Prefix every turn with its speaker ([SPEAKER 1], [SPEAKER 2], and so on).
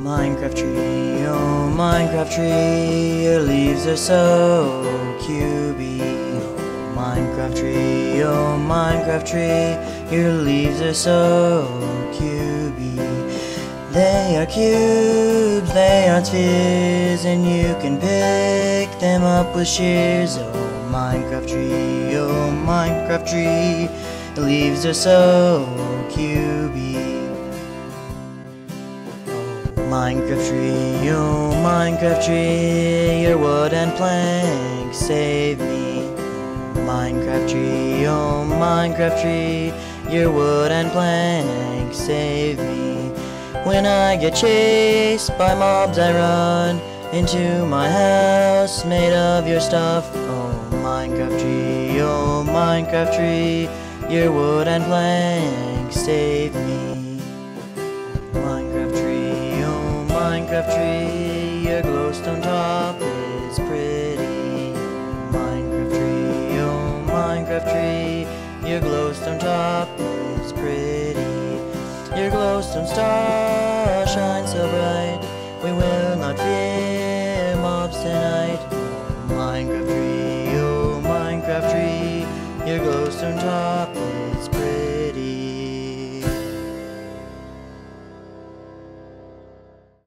[SPEAKER 1] Minecraft tree, oh Minecraft tree, your leaves are so cubey. Minecraft tree, oh Minecraft tree, your leaves are so cubey. They are cubes, they are spheres, and you can pick them up with shears. Oh Minecraft tree, oh Minecraft tree, the leaves are so cubey. Minecraft tree, oh Minecraft tree, your wood and plank save me. Minecraft tree, oh Minecraft tree, your wood and plank save me. When I get chased by mobs, I run into my house made of your stuff. Oh Minecraft tree, oh Minecraft tree, your wood and plank save me. Minecraft tree, your glowstone top is pretty. Minecraft tree, oh Minecraft tree, your glowstone top is pretty. Your glowstone star shines so bright, we will not fear mobs tonight.